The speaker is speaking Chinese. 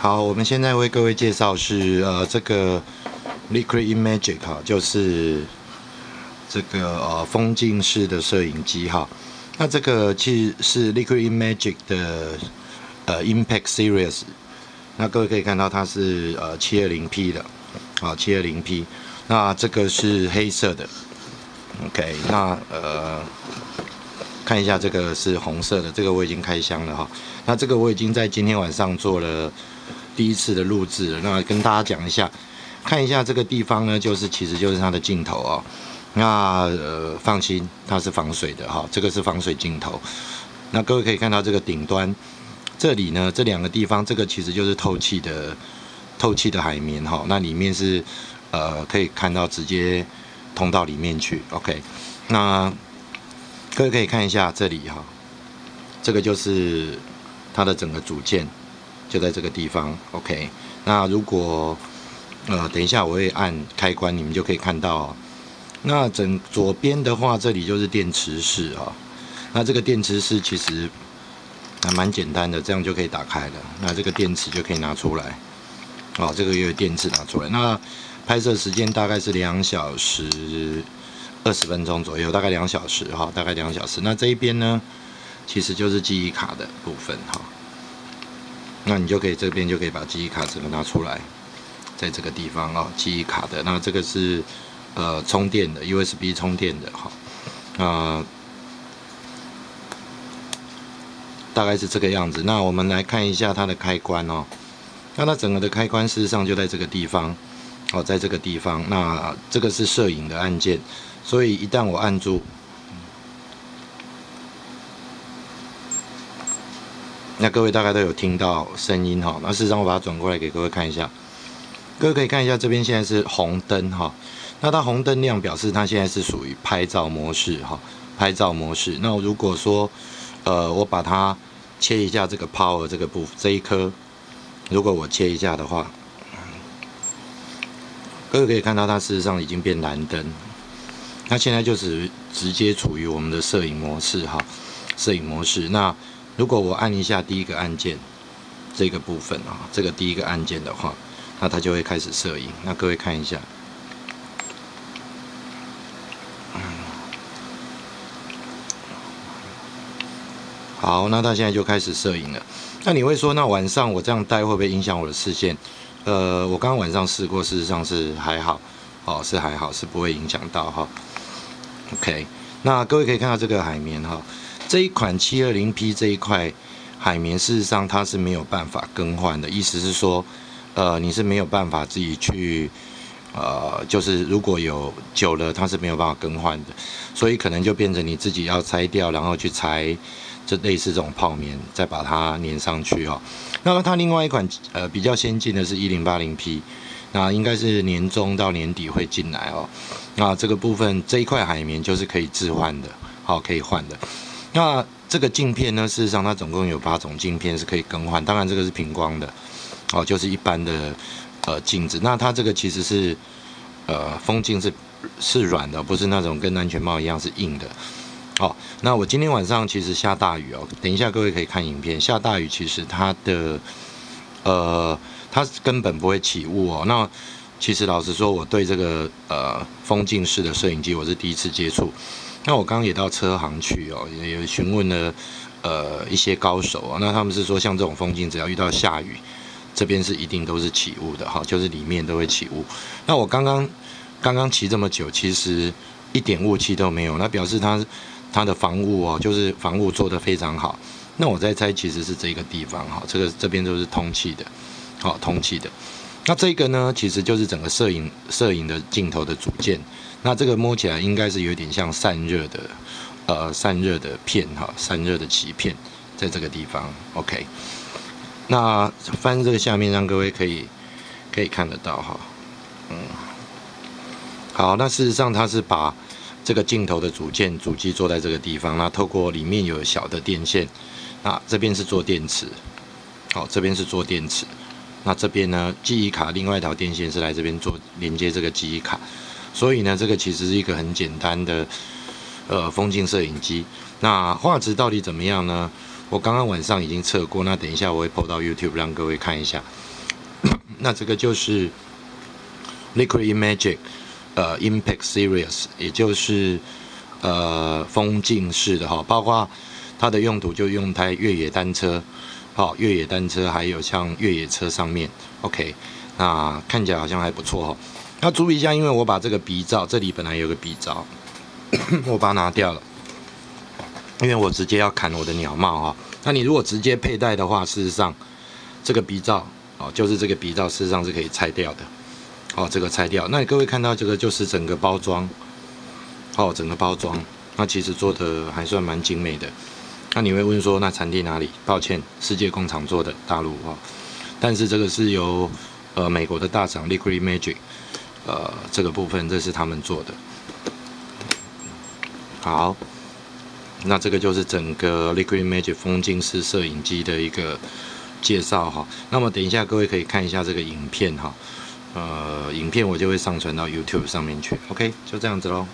好，我们现在为各位介绍是呃这个 Liquid Imagic 哈，就是这个呃风镜式的摄影机哈。那这个其实是 Liquid Imagic 的呃 Impact Series。那各位可以看到它是呃七二零 P 的，好七二零 P。那这个是黑色的，OK。那呃看一下这个是红色的，这个我已经开箱了哈。那这个我已经在今天晚上做了。第一次的录制，那跟大家讲一下，看一下这个地方呢，就是其实就是它的镜头哦。那呃，放心，它是防水的哈，这个是防水镜头。那各位可以看到这个顶端这里呢，这两个地方，这个其实就是透气的透气的海绵哈。那里面是呃可以看到直接通到里面去。OK，那各位可以看一下这里哈，这个就是它的整个组件。就在这个地方，OK。那如果呃，等一下我会按开关，你们就可以看到。那整左边的话，这里就是电池室啊。那这个电池室其实还蛮简单的，这样就可以打开了。那这个电池就可以拿出来。哦，这个也有电池拿出来。那拍摄时间大概是两小时二十分钟左右，大概两小时哈，大概两小时。那这一边呢，其实就是记忆卡的部分哈。那你就可以这边就可以把记忆卡整个拿出来，在这个地方啊，记忆卡的那这个是呃充电的 USB 充电的哈，啊，大概是这个样子。那我们来看一下它的开关哦，那它整个的开关事实上就在这个地方哦，在这个地方。那这个是摄影的按键，所以一旦我按住。那各位大概都有听到声音哈，那事实上我把它转过来给各位看一下，各位可以看一下这边现在是红灯哈，那它红灯亮表示它现在是属于拍照模式哈，拍照模式。那如果说呃我把它切一下这个 power 这个部这一颗，如果我切一下的话，各位可以看到它事实上已经变蓝灯，那现在就是直接处于我们的摄影模式哈，摄影模式那。如果我按一下第一个按键，这个部分啊，这个第一个按键的话，那它就会开始摄影。那各位看一下，好，那它现在就开始摄影了。那你会说，那晚上我这样戴会不会影响我的视线？呃，我刚刚晚上试过，事实上是还好，哦，是还好，是不会影响到哈。OK，那各位可以看到这个海绵哈。这一款七二零 P 这一块海绵，事实上它是没有办法更换的。意思是说，呃，你是没有办法自己去，呃，就是如果有久了，它是没有办法更换的。所以可能就变成你自己要拆掉，然后去拆，这类似这种泡棉，再把它粘上去哦。那么它另外一款呃比较先进的是一零八零 P，那应该是年中到年底会进来哦。那这个部分这一块海绵就是可以置换的，好，可以换的。那这个镜片呢？事实上，它总共有八种镜片是可以更换。当然，这个是平光的，哦，就是一般的呃镜子。那它这个其实是呃风镜是是软的，不是那种跟安全帽一样是硬的。哦，那我今天晚上其实下大雨哦，等一下各位可以看影片。下大雨其实它的呃它根本不会起雾哦。那其实老实说，我对这个呃风镜式的摄影机我是第一次接触。那我刚刚也到车行去哦，也询问了呃一些高手啊，那他们是说像这种风景只要遇到下雨，这边是一定都是起雾的哈，就是里面都会起雾。那我刚刚刚刚骑这么久，其实一点雾气都没有，那表示它它的防雾哦，就是防雾做得非常好。那我在猜其实是这个地方哈，这个这边都是通气的，好通气的。那这个呢，其实就是整个摄影摄影的镜头的组件。那这个摸起来应该是有点像散热的，呃，散热的片哈，散热的鳍片，在这个地方。OK，那翻这个下面，让各位可以可以看得到哈。嗯，好，那事实上它是把这个镜头的组件主机做在这个地方，那透过里面有小的电线，那这边是做电池，好，这边是做电池，那这边呢，记忆卡另外一条电线是来这边做连接这个记忆卡。所以呢，这个其实是一个很简单的，呃，风镜摄影机。那画质到底怎么样呢？我刚刚晚上已经测过，那等一下我会 PO 到 YouTube 让各位看一下。那这个就是 Liquid Magic 呃 Impact Series，也就是呃风镜式的哈，包括它的用途就用在越野单车，好越野单车还有像越野车上面，OK，那看起来好像还不错哈。要注意一下，因为我把这个鼻罩这里本来有个鼻罩，我把它拿掉了，因为我直接要砍我的鸟帽哈。那你如果直接佩戴的话，事实上这个鼻罩哦，就是这个鼻罩，事实上是可以拆掉的。哦，这个拆掉。那你各位看到这个就是整个包装，哦，整个包装，那其实做的还算蛮精美的。那你会问说，那产地哪里？抱歉，世界工厂做的，大陆哦。但是这个是由呃美国的大厂 Liquid Magic，呃这个部分这是他们做的。好，那这个就是整个 Liquid Magic 风镜式摄影机的一个介绍哈。那么等一下各位可以看一下这个影片哈。呃，影片我就会上传到 YouTube 上面去。OK，就这样子喽。